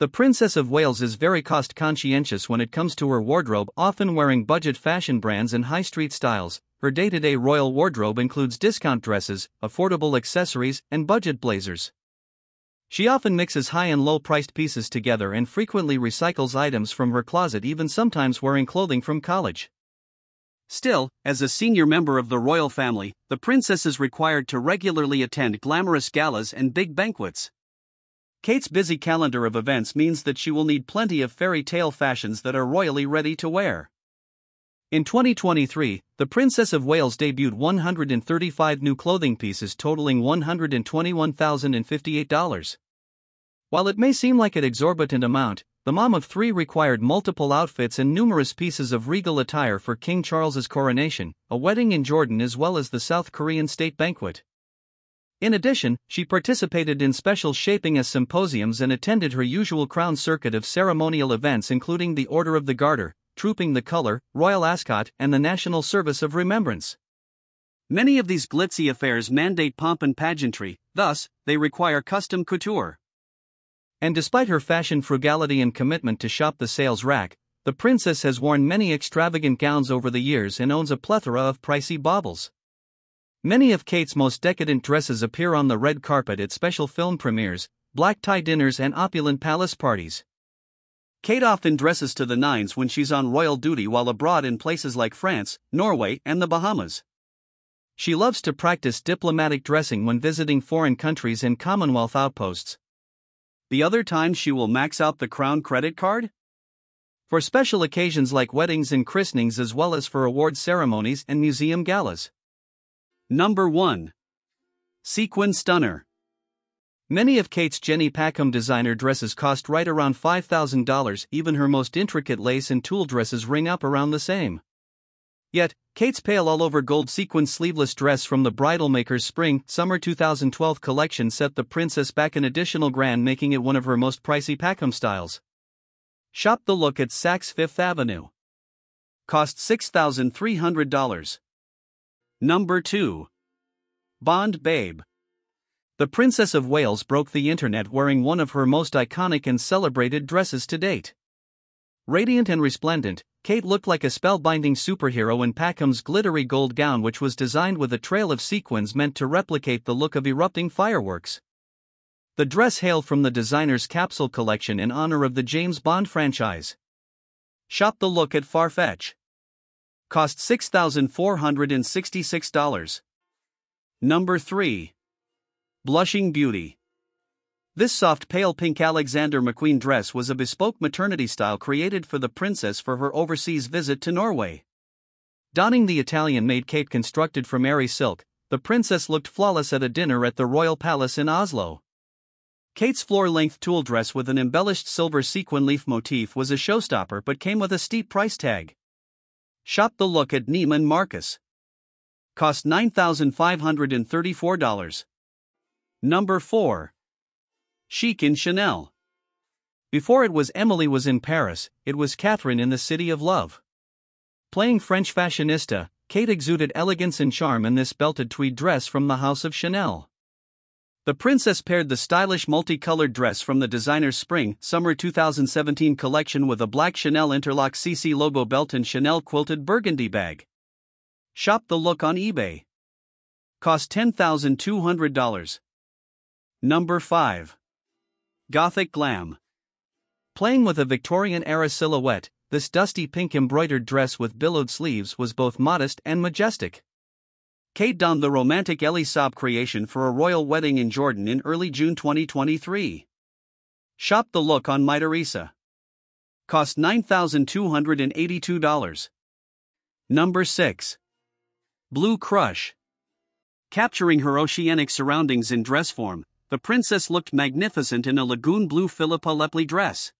The Princess of Wales is very cost conscientious when it comes to her wardrobe, often wearing budget fashion brands and high street styles. Her day to day royal wardrobe includes discount dresses, affordable accessories, and budget blazers. She often mixes high and low priced pieces together and frequently recycles items from her closet, even sometimes wearing clothing from college. Still, as a senior member of the royal family, the princess is required to regularly attend glamorous galas and big banquets. Kate's busy calendar of events means that she will need plenty of fairy tale fashions that are royally ready to wear. In 2023, the Princess of Wales debuted 135 new clothing pieces totaling $121,058. While it may seem like an exorbitant amount, the mom of three required multiple outfits and numerous pieces of regal attire for King Charles's coronation, a wedding in Jordan, as well as the South Korean state banquet. In addition, she participated in special Shaping Us symposiums and attended her usual crown circuit of ceremonial events, including the Order of the Garter, Trooping the Color, Royal Ascot, and the National Service of Remembrance. Many of these glitzy affairs mandate pomp and pageantry, thus, they require custom couture. And despite her fashion frugality and commitment to shop the sales rack, the princess has worn many extravagant gowns over the years and owns a plethora of pricey baubles. Many of Kate's most decadent dresses appear on the red carpet at special film premieres, black tie dinners, and opulent palace parties. Kate often dresses to the nines when she's on royal duty while abroad in places like France, Norway, and the Bahamas. She loves to practice diplomatic dressing when visiting foreign countries and Commonwealth outposts. The other times she will max out the Crown credit card? For special occasions like weddings and christenings, as well as for award ceremonies and museum galas. Number 1. Sequin Stunner. Many of Kate's Jenny Packham designer dresses cost right around $5,000, even her most intricate lace and tulle dresses ring up around the same. Yet, Kate's pale all over gold sequin sleeveless dress from the Bridal Maker's Spring Summer 2012 collection set the princess back an additional grand, making it one of her most pricey Packham styles. Shop the look at Saks Fifth Avenue. Cost $6,300. Number 2. Bond Babe. The Princess of Wales broke the internet wearing one of her most iconic and celebrated dresses to date. Radiant and resplendent, Kate looked like a spellbinding superhero in Packham's glittery gold gown, which was designed with a trail of sequins meant to replicate the look of erupting fireworks. The dress hailed from the designer's capsule collection in honor of the James Bond franchise. Shop the look at Farfetch cost $6,466. Number 3. Blushing Beauty. This soft pale pink Alexander McQueen dress was a bespoke maternity style created for the princess for her overseas visit to Norway. Donning the Italian made cape constructed from airy silk, the princess looked flawless at a dinner at the royal palace in Oslo. Kate's floor length tulle dress with an embellished silver sequin leaf motif was a showstopper but came with a steep price tag. Shop the look at Neiman Marcus. Cost $9,534. Number 4. Chic in Chanel. Before it was Emily was in Paris, it was Catherine in the City of Love. Playing French fashionista, Kate exuded elegance and charm in this belted tweed dress from the House of Chanel. The princess paired the stylish multicolored dress from the designer's spring summer 2017 collection with a black Chanel interlock CC logo belt and Chanel quilted burgundy bag. Shop the look on eBay. Cost $10,200. Number 5. Gothic Glam. Playing with a Victorian era silhouette, this dusty pink embroidered dress with billowed sleeves was both modest and majestic. Kate donned the romantic Elie Saab creation for a royal wedding in Jordan in early June 2023. Shop the look on Mytheresa. Cost $9,282. Number 6. Blue Crush. Capturing her oceanic surroundings in dress form, the princess looked magnificent in a lagoon blue Phillipa Lepley dress.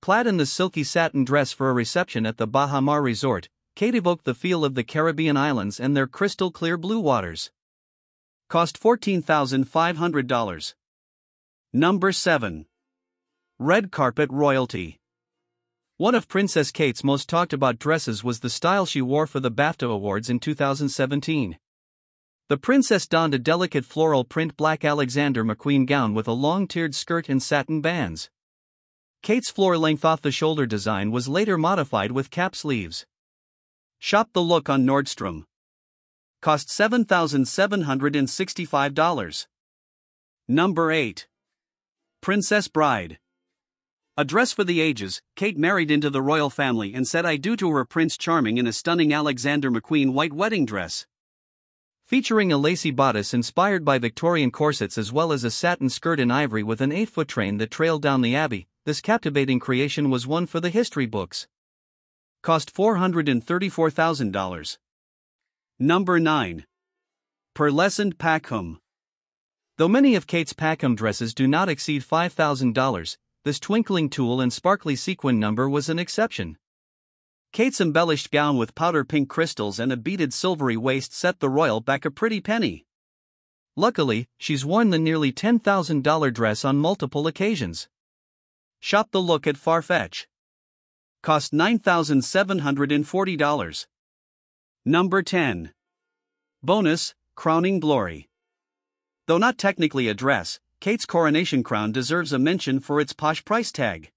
Clad in the silky satin dress for a reception at the Baha Mar Resort, Kate evoked the feel of the Caribbean islands and their crystal clear blue waters. Cost $14,500. Number 7. Red Carpet Royalty. One of Princess Kate's most talked about dresses was the style she wore for the BAFTA Awards in 2017. The princess donned a delicate floral print black Alexander McQueen gown with a long tiered skirt and satin bands. Kate's floor length off the shoulder design was later modified with cap sleeves. Shop the look on Nordstrom. Cost $7,765. Number 8. Princess Bride. A dress for the ages, Kate married into the royal family and said I do to her Prince Charming in a stunning Alexander McQueen white wedding dress. Featuring a lacy bodice inspired by Victorian corsets as well as a satin skirt in ivory with an 8 foot train that trailed down the abbey, this captivating creation was one for the history books. Cost $434,000. Number 9. Pearlescent Packham. Though many of Kate's Packham dresses do not exceed $5,000, this twinkling tulle and sparkly sequin number was an exception. Kate's embellished gown with powder pink crystals and a beaded silvery waist set the royal back a pretty penny. Luckily, she's worn the nearly $10,000 dress on multiple occasions. Shop the look at Farfetch. Cost $9,740. Number 10. Bonus, Crowning Glory. Though not technically a dress, Kate's coronation crown deserves a mention for its posh price tag.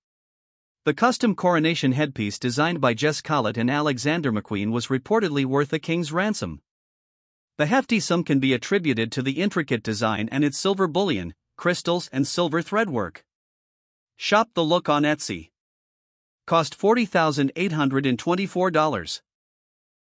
The custom coronation headpiece designed by Jess Collett and Alexander McQueen was reportedly worth a king's ransom. The hefty sum can be attributed to the intricate design and its silver bullion, crystals, and silver threadwork. Shop the look on Etsy. Cost $40,824.